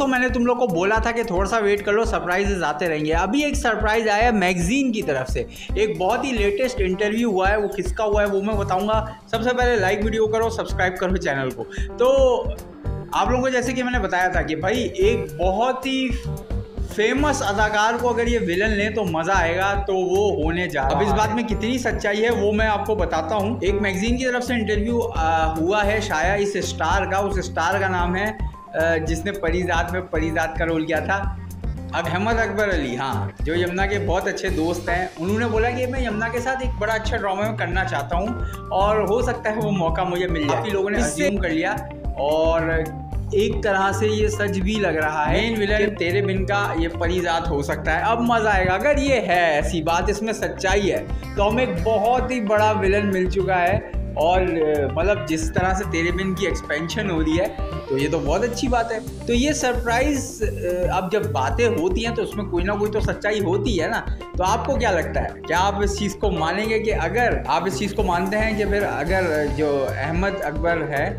दोस्तों मैंने तुम लोग को बोला था कि थोड़ा सा वेट कर लो सरप्राइजेज आते रहेंगे। अभी एक सरप्राइज़ आया मैगजीन की तरफ़ से। एक बहुत ही लेटेस्ट इंटरव्यू हुआ है वो किसका हुआ है वो मैं बताऊँगा। सबसे पहले लाइक वीडियो करो सब्सक्राइब करो चैनल को। तो आप लोगों को जैसे कि मैंने बताया था कि भाई एक बहुत ही फ़ेमस अदाकार को अगर ये विलन ले तो मज़ा आएगा तो वो होने जा अब इस बात में कितनी सच्चाई है वो मैं आपको बताता हूँ। एक मैगजीन की तरफ़ से इंटरव्यू हुआ है शाया इस स्टार का उस स्टार का नाम है जिसने परिजात में परिजात का रोल किया था। अब अहमद अकबर अली हाँ जो यमुना के बहुत अच्छे दोस्त हैं उन्होंने बोला कि मैं यमुना के साथ एक बड़ा अच्छा ड्रामा में करना चाहता हूँ और हो सकता है वो मौका मुझे मिल जाए। काफ़ी लोगों ने अज्यूम कर लिया और एक तरह से ये सच भी लग रहा है मेन विलन तेरे बिन का ये परिजात हो सकता है। अब मज़ा आएगा। अगर ये है ऐसी बात इसमें सच्चाई है तो हमें एक बहुत ही बड़ा विलन मिल चुका है। और मतलब जिस तरह से तेरे बिन की एक्सपेंशन हो रही है तो ये तो बहुत अच्छी बात है। तो ये सरप्राइज़ अब जब बातें होती हैं तो उसमें कोई ना कोई तो सच्चाई होती है ना। तो आपको क्या लगता है? क्या आप इस चीज़ को मानेंगे कि अगर, आप इस चीज़ को मानते हैं कि फिर अगर, जो अहमद अकबर है,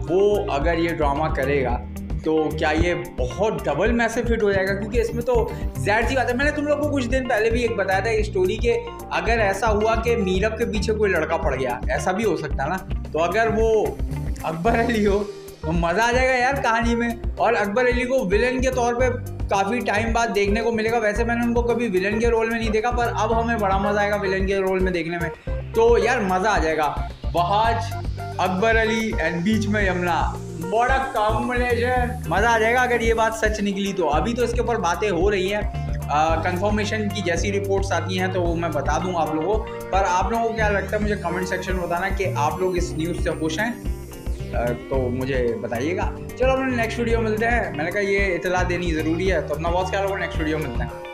वो अगर ये ड्रामा करेगा तो क्या ये बहुत डबल मैसेज फिट हो जाएगा? क्योंकि इसमें तो जैर सी बात है। मैंने तुम लोग को कुछ दिन पहले भी एक बताया था स्टोरी के, अगर ऐसा हुआ कि मीरब के पीछे कोई लड़का पड़ गया, ऐसा भी हो सकता है ना? तो अगर वो अकबर अली हो तो मज़ा आ जाएगा यार कहानी में। और अकबर अली को विलन के तौर पे काफ़ी टाइम बाद देखने को मिलेगा। वैसे मैंने उनको कभी विलन के रोल में नहीं देखा, पर अब हमें बड़ा मज़ा आएगा विलन के रोल में देखने में। तो यार मज़ा आ जाएगा। बहाज, अकबर अली एंड बीच में यमुना। बड़ा कॉम्बिनेशन मज़ा आ जाएगा अगर ये बात सच निकली तो। अभी तो इसके ऊपर बातें हो रही हैं। कंफर्मेशन की जैसी रिपोर्ट्स आती हैं तो वो मैं बता दूँ आप लोगों को। पर आप लोगों को क्या लगता है, मुझे कमेंट सेक्शन में बताना कि आप लोग इस न्यूज़ से खुश हैं? तो मुझे बताइएगा। चलो अपने नेक्स्ट वीडियो मिलते हैं। मैंने कहा ये इतला देनी ज़रूरी है तो अपना बहुत ख्याल होगा नेक्स्ट वीडियो मिलते हैं।